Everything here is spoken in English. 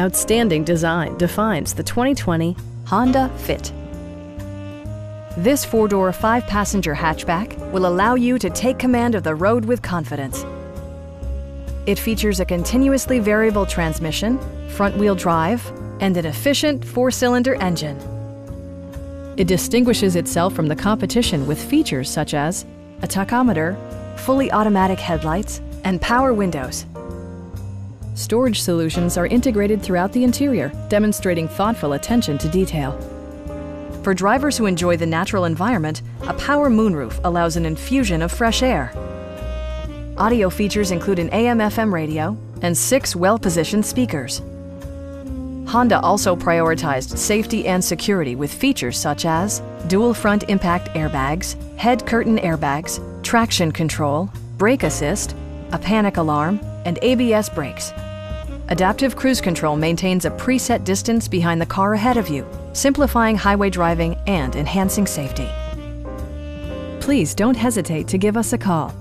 Outstanding design defines the 2020 Honda Fit. This four-door, five-passenger hatchback will allow you to take command of the road with confidence. It features a continuously variable transmission, front-wheel drive, and an efficient four-cylinder engine. It distinguishes itself from the competition with features such as a tachometer, fully automatic headlights, and power windows. Storage solutions are integrated throughout the interior, demonstrating thoughtful attention to detail. For drivers who enjoy the natural environment, a power moonroof allows an infusion of fresh air. Audio features include an AM-FM radio and six well-positioned speakers. Honda also prioritized safety and security with features such as dual front impact airbags, head curtain airbags, traction control, brake assist, a panic alarm, and ABS brakes. Adaptive Cruise Control maintains a preset distance behind the car ahead of you, simplifying highway driving and enhancing safety. Please don't hesitate to give us a call.